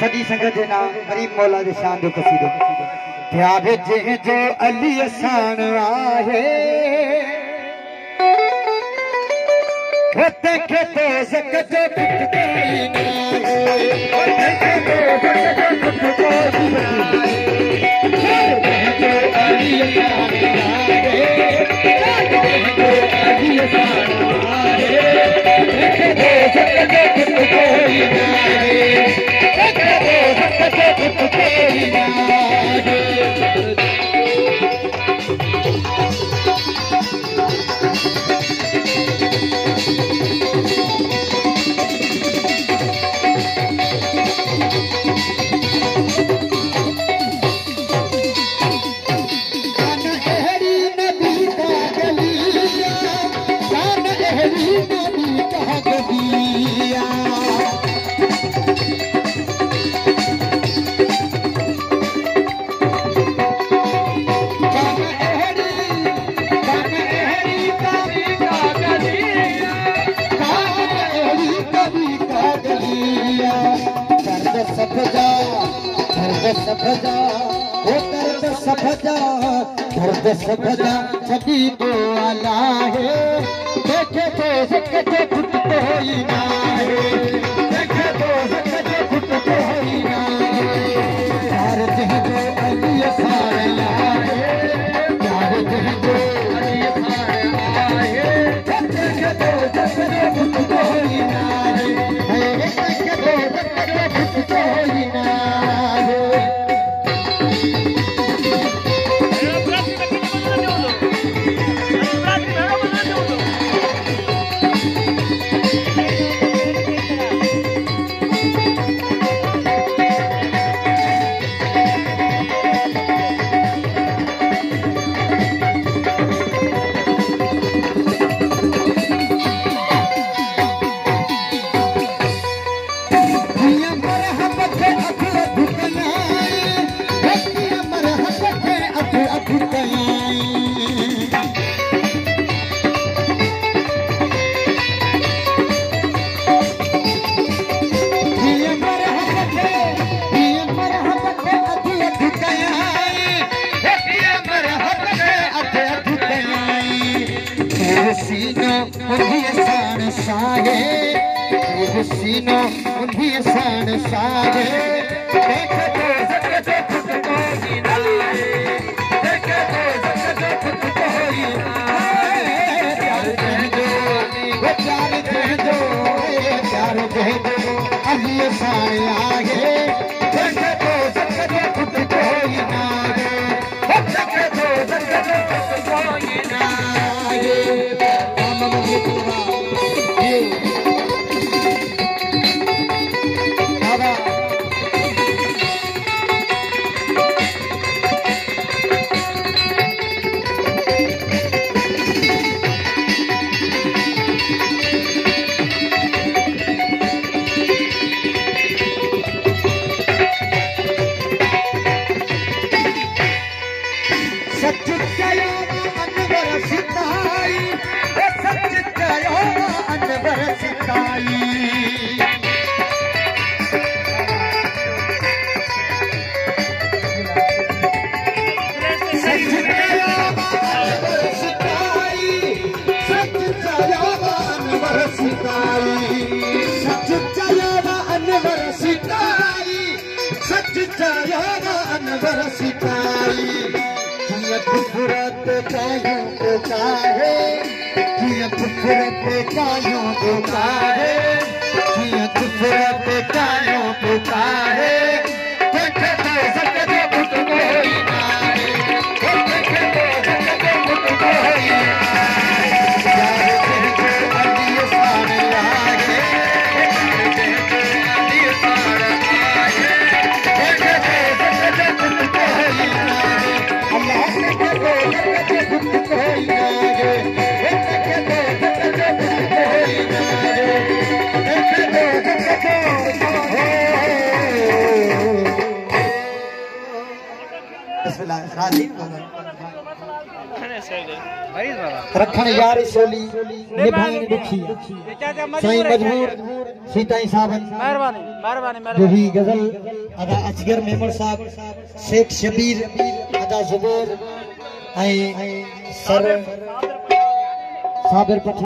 سڄي سنگت جي نالي وري مولا جي شان جو ڪسيدو प्यार जंहिंजो जीली साण आहे। सभजा हो दर्द सभजा दर्द सभजा छडी तो आला है। देखे तो सिक के फुट तो होई ना ساڻ ساڳي سينو ساڳي چار جڳهه ساڻي خوبر ڪيئن خوبرتا ڪيئن خوبرتا ڪاهي؟ रखण यार सोली निभाइण ॾुखी साईं मजबूर सीताई साहबन महिरबानी महिरबानी जो ही गज़ल अदा असगर मेमण साहब शेख शबीर अदा जुबैर ऐं सर साबिर पठान।